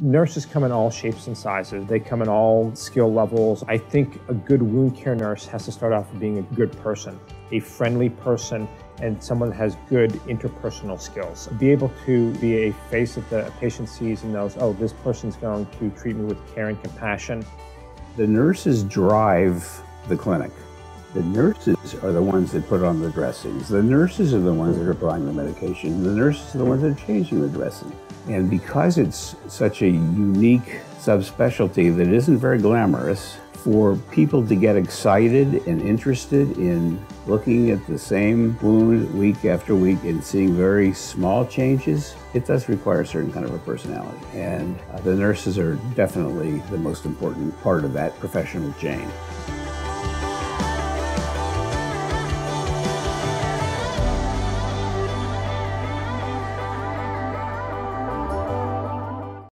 Nurses come in all shapes and sizes. They come in all skill levels. I think a good wound care nurse has to start off being a good person, a friendly person, and someone that has good interpersonal skills. Be able to be a face that the patient sees and knows, oh, this person's going to treat me with care and compassion. The nurses drive the clinic. The nurses are the ones that put on the dressings. The nurses are the ones that are applying the medication. The nurses are the ones that are changing the dressing. And because it's such a unique subspecialty that isn't very glamorous, for people to get excited and interested in looking at the same wound week after week and seeing very small changes, it does require a certain kind of a personality. And uh, the nurses are definitely the most important part of that professional chain.